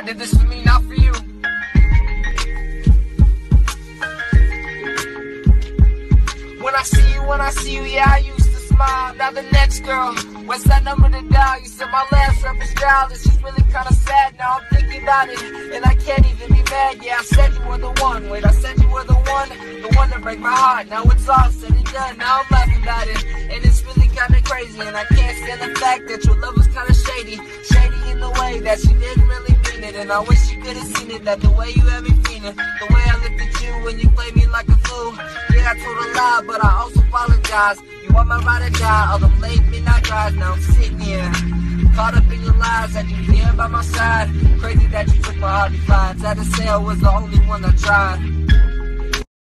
I did this for me, not for you. When I see you, when I see you, yeah, I used to smile. Now the next girl, what's that number to dial? You said my last rep is childish. She's really kinda sad now. I'm thinking about it, and I can't even be mad. Yeah, I said you were the one. Wait, I said you were the one, the one to break my heart. Now it's all said and done. Now I'm laughing about it, and it's really kinda crazy. And I can't stand the fact that your love was kinda shady, shady in the way that she didn't really it. And I wish you could have seen it, that the way you had me feeling, the way I looked at you when you played me like a fool. Yeah, I told a lie, but I also apologize. You are my ride or die, all them late midnight drives. Now I'm sitting here, caught up in your lies. Had you here by my side. Crazy that you took my heart to find. Sad to say I was the only one that tried.